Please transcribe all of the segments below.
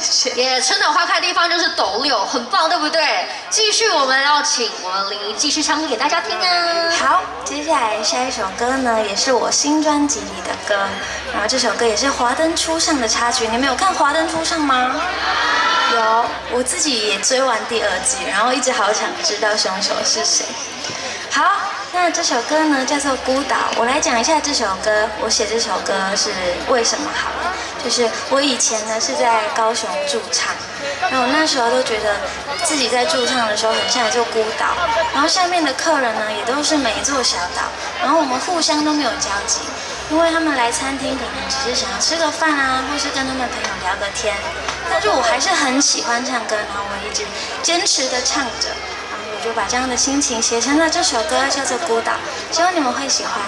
谢。也春暖花开的地方就是斗六，很棒，对不对？继续，我们要请我们林继续唱歌给大家听啊。好，接下来下一首歌呢，也是我新专辑里的歌，然后这首歌也是《华灯初上》的插曲。你们有看《华灯初上》吗？有，我自己也追完第二季，然后一直好想知道凶手是谁。好，那这首歌呢叫做《孤岛》，我来讲一下这首歌。我写这首歌是为什么好了？就是我以前呢是在高雄驻唱，然后我那时候都觉得自己在驻唱的时候很像一座孤岛，然后下面的客人呢也都是每一座小岛，然后我们互相都没有交集，因为他们来餐厅可能只是想要吃个饭啊，或是跟他们朋友聊个天。但是我还是很喜欢唱歌，然后我一直坚持的唱着，就把这样的心情写成了这首歌，叫做《孤岛》，希望你们会喜欢。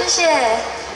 谢谢。